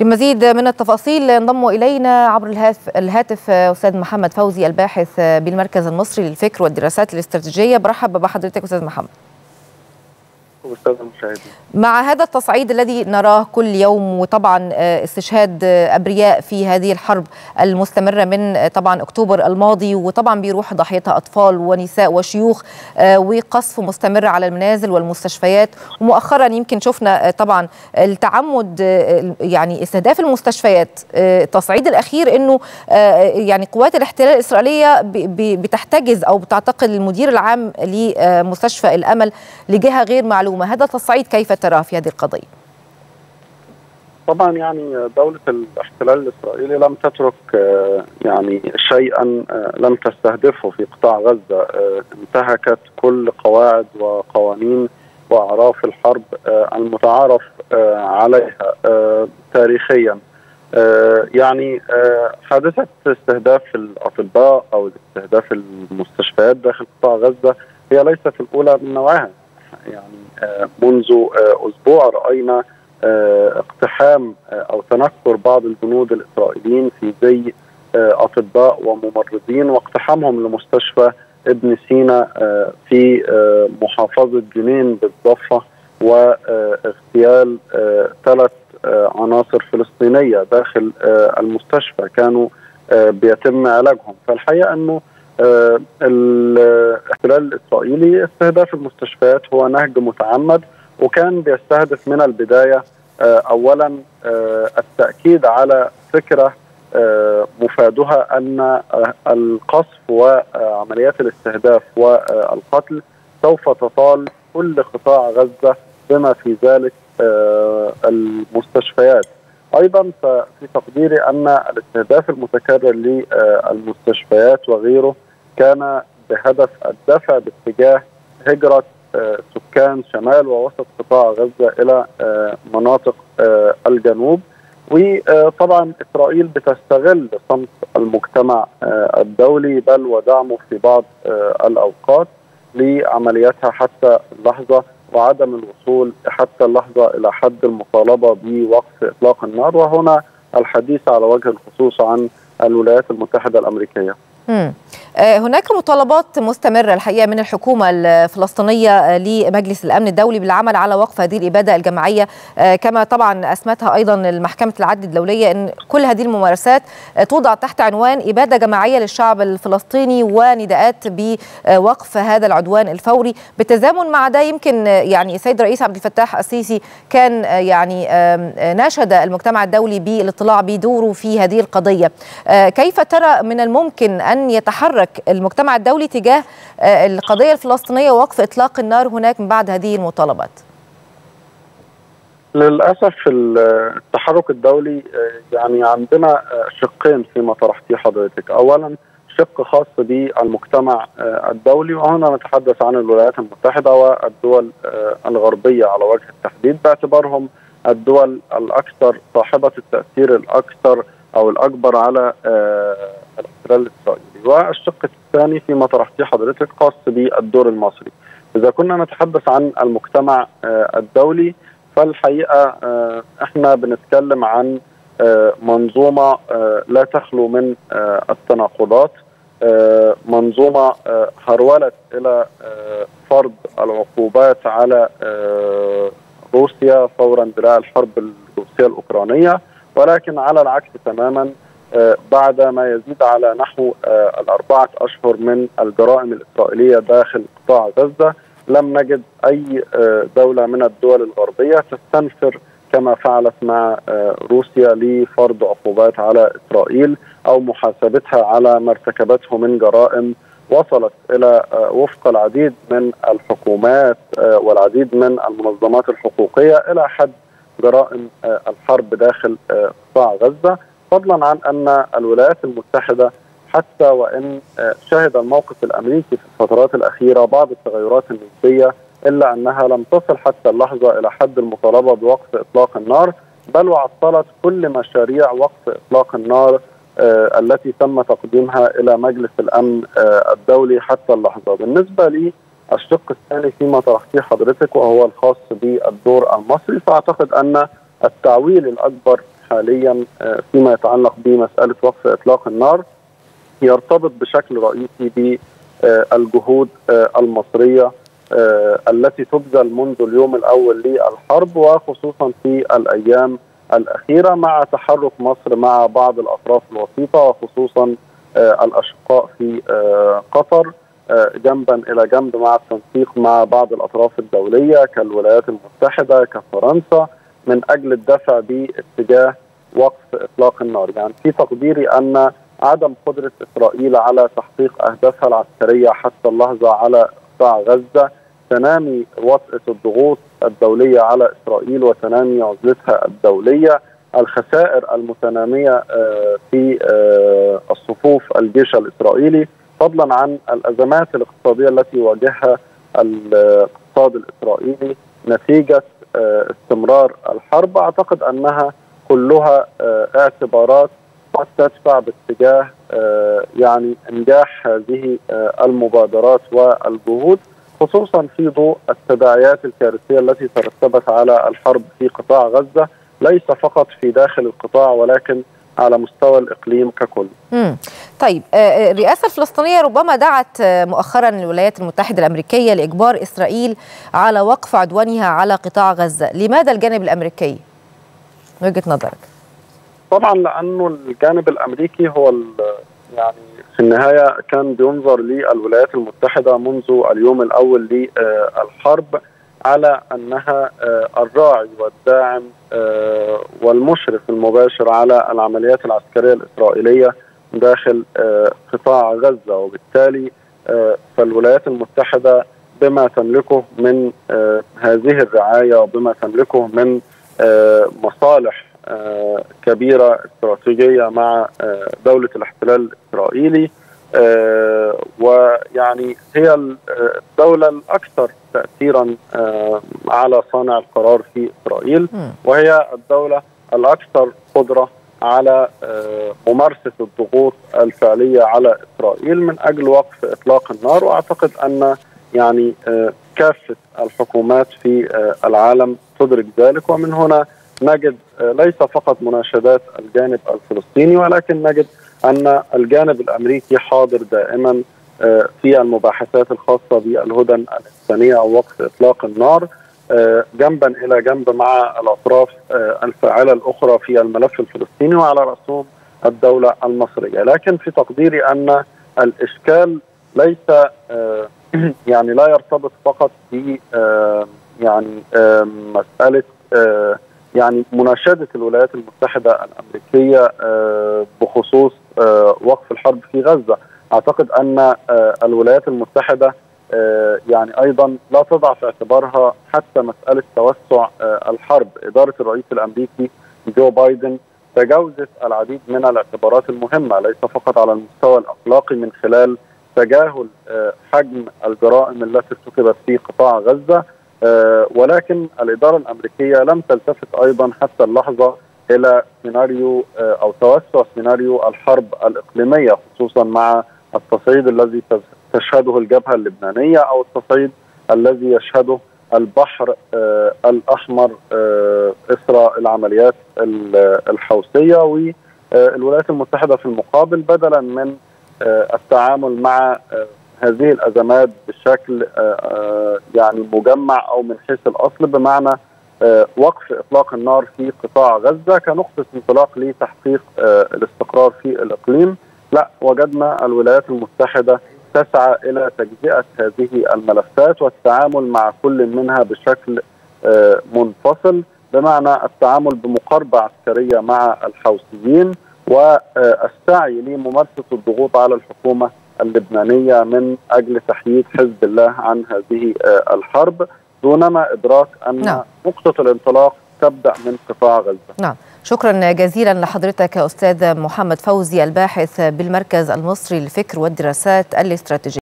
لمزيد من التفاصيل ينضم إلينا عبر الهاتف أستاذ محمد فوزي الباحث بالمركز المصري للفكر والدراسات الاستراتيجية. برحب بحضرتك أستاذ محمد. والساده المشاهدين. مع هذا التصعيد الذي نراه كل يوم وطبعا استشهاد أبرياء في هذه الحرب المستمرة من طبعا أكتوبر الماضي وطبعا بيروح ضحيتها أطفال ونساء وشيوخ وقصف مستمر على المنازل والمستشفيات. ومؤخرا يمكن شفنا طبعا التعمد يعني استهداف المستشفيات. التصعيد الأخير إنه يعني قوات الاحتلال الإسرائيلية بتحتجز أو بتعتقل المدير العام لمستشفى الأمل لجهة غير معلومة. هذا التصعيد كيف تراه في هذه القضية؟ طبعا يعني دولة الاحتلال الإسرائيلي لم تترك يعني شيئا لم تستهدفه في قطاع غزة. انتهكت كل قواعد وقوانين وأعراف الحرب المتعارف عليها تاريخيا. يعني حادثة استهداف الأطباء أو استهداف المستشفيات داخل قطاع غزة هي ليست الأولى من نوعها. يعني منذ أسبوع رأينا اقتحام أو تنكر بعض الجنود الإسرائيليين في زي أطباء وممرضين واقتحامهم لمستشفى ابن سينا في محافظة جنين بالضفة واغتيال ثلاث عناصر فلسطينية داخل المستشفى كانوا بيتم علاجهم. فالحقيقة إنه آه الاحتلال الإسرائيلي استهداف المستشفيات هو نهج متعمد وكان بيستهدف من البداية آه اولا آه التأكيد على فكرة مفادها أن القصف وعمليات الاستهداف والقتل سوف تطال كل قطاع غزة بما في ذلك المستشفيات. أيضا ففي تقديري أن الاستهداف المتكرر للمستشفيات وغيره كان بهدف الدفع باتجاه هجرة سكان شمال ووسط قطاع غزة إلى مناطق الجنوب. وطبعا إسرائيل بتستغل صمت المجتمع الدولي بل ودعمه في بعض الأوقات لعملياتها حتى اللحظه وعدم الوصول حتى اللحظة إلى حد المطالبة بوقف إطلاق النار وهنا الحديث على وجه الخصوص عن الولايات المتحدة الأمريكية. مم. هناك مطالبات مستمرة الحقيقة من الحكومة الفلسطينية لمجلس الأمن الدولي بالعمل على وقف هذه الإبادة الجماعية. كما طبعا أسمتها أيضا محكمة العدل الدولية أن كل هذه الممارسات توضع تحت عنوان إبادة جماعية للشعب الفلسطيني ونداءات بوقف هذا العدوان الفوري. بالتزامن مع ده يمكن يعني السيد رئيس عبد الفتاح السيسي كان يعني ناشد المجتمع الدولي بالاطلاع بدوره في هذه القضية. كيف ترى من الممكن أن يتحرك المجتمع الدولي تجاه القضية الفلسطينية ووقف إطلاق النار هناك من بعد هذه المطالبات. للأسف التحرك الدولي يعني عندنا شقين فيما طرحتيه حضرتك. أولا شق خاص بالمجتمع الدولي وهنا نتحدث عن الولايات المتحدة والدول الغربية على وجه التحديد. باعتبارهم الدول الأكثر صاحبة التأثير الأكثر أو الأكبر على الاحتلال الإسرائيلي والشق الثاني فيما طرحتيه حضرتك خاص بالدور المصري. إذا كنا نتحدث عن المجتمع الدولي فالحقيقة إحنا بنتكلم عن منظومة لا تخلو من التناقضات منظومة هرولت إلى فرض العقوبات على روسيا فور اندلاع الحرب الروسية الأوكرانية ولكن على العكس تماما بعد ما يزيد على نحو الأربعة أشهر من الجرائم الإسرائيلية داخل قطاع غزة لم نجد أي دولة من الدول الغربية تستنفر كما فعلت مع روسيا لفرض عقوبات على إسرائيل أو محاسبتها على ما ارتكبته من جرائم وصلت إلى وفق العديد من الحكومات والعديد من المنظمات الحقوقية إلى حد جرائم الحرب داخل قطاع غزة. فضلا عن أن الولايات المتحدة حتى وإن شهد الموقف الأمريكي في الفترات الأخيرة بعض التغيرات النسبيه إلا أنها لم تصل حتى اللحظة إلى حد المطالبة بوقف إطلاق النار بل وعطلت كل مشاريع وقف إطلاق النار آه التي تم تقديمها إلى مجلس الأمن آه الدولي حتى اللحظة. بالنسبة لي الشق الثاني فيما طرحتيه حضرتك وهو الخاص بالدور المصري فأعتقد أن التعويل الأكبر حاليا فيما يتعلق بمسألة وقف إطلاق النار يرتبط بشكل رئيسي بالجهود المصرية التي تبذل منذ اليوم الأول للحرب وخصوصا في الأيام الأخيرة مع تحرك مصر مع بعض الأطراف الوسيطة وخصوصا الأشقاء في قطر جنبا إلى جنب مع التنسيق مع بعض الأطراف الدولية كالولايات المتحدة كفرنسا من أجل الدفع باتجاه وقف إطلاق النار، يعني في تقديري أن عدم قدرة إسرائيل على تحقيق أهدافها العسكرية حتى اللحظة على قطاع غزة تنامي وطأة الضغوط الدولية على إسرائيل وتنامي عزلتها الدولية. الخسائر المتنامية في الصفوف الجيش الإسرائيلي فضلا عن الأزمات الاقتصادية التي يواجهها الاقتصاد الإسرائيلي نتيجة استمرار الحرب. أعتقد أنها كلها اعتبارات قد تدفع باتجاه يعني انجاح هذه المبادرات والجهود خصوصا في ضوء التداعيات الكارثية التي ترتبت على الحرب في قطاع غزة ليس فقط في داخل القطاع ولكن على مستوى الإقليم ككل. مم. طيب الرئاسه الفلسطينيه ربما دعت مؤخرا الولايات المتحدة الأمريكية لإجبار إسرائيل على وقف عدوانها على قطاع غزة، لماذا الجانب الأمريكي؟ من وجهة نظرك. طبعا لأنه الجانب الأمريكي هو يعني في النهاية كان بينظر للولايات المتحدة منذ اليوم الأول للحرب على أنها الراعي والداعم والمشرف المباشر على العمليات العسكرية الإسرائيلية داخل قطاع غزة وبالتالي فالولايات المتحدة بما تملكه من هذه الرعاية وبما تملكه من مصالح كبيرة استراتيجية مع دولة الاحتلال الإسرائيلي. ويعني هي الدولة الأكثر تاثيرا على صانع القرار في إسرائيل. وهي الدولة الأكثر قدرة على ممارسة الضغوط الفعلية على إسرائيل من أجل وقف إطلاق النار. وأعتقد أن يعني كافة الحكومات في العالم تدرك ذلك. ومن هنا نجد ليس فقط مناشدات الجانب الفلسطيني ولكن نجد أن الجانب الأمريكي حاضر دائما في المباحثات الخاصة بالهدن الإنسانية أو وقف إطلاق النار جنبا إلى جنب مع الأطراف الفاعلة الأخرى في الملف الفلسطيني وعلى رأسهم الدولة المصرية، لكن في تقديري أن الإشكال ليس يعني لا يرتبط فقط ب يعني مسألة يعني مناشدة الولايات المتحدة الأمريكية بخصوص وقف الحرب في غزة، أعتقد أن الولايات المتحدة يعني أيضا لا تضع في اعتبارها حتى مسألة توسع الحرب، إدارة الرئيس الأمريكي جو بايدن تجاوزت العديد من الاعتبارات المهمة ليس فقط على المستوى الأخلاقي من خلال تجاهل حجم الجرائم التي ارتكبت في قطاع غزة ولكن الإدارة الأمريكية لم تلتفت أيضا حتى اللحظة إلى سيناريو أو توسع سيناريو الحرب الإقليمية خصوصا مع التصعيد الذي تشهده الجبهة اللبنانية أو التصعيد الذي يشهده البحر الأحمر إثر العمليات الحوثية والولايات المتحدة في المقابل بدلا من التعامل مع هذه الأزمات بشكل يعني مجمع أو من حيث الأصل بمعنى وقف إطلاق النار في قطاع غزة كنقطة انطلاق لتحقيق الاستقرار في الإقليم. لا وجدنا الولايات المتحدة تسعى إلى تجزئة هذه الملفات والتعامل مع كل منها بشكل منفصل بمعنى التعامل بمقاربة عسكرية مع الحوثيين. والسعي لممارسة الضغوط على الحكومة اللبنانية من أجل تحييد حزب الله عن هذه الحرب دونما إدراك أن نعم. نقطة الانطلاق تبدأ من قطاع غزة. نعم، شكرا جزيلا لحضرتك أستاذ محمد فوزي الباحث بالمركز المصري للفكر والدراسات الاستراتيجية.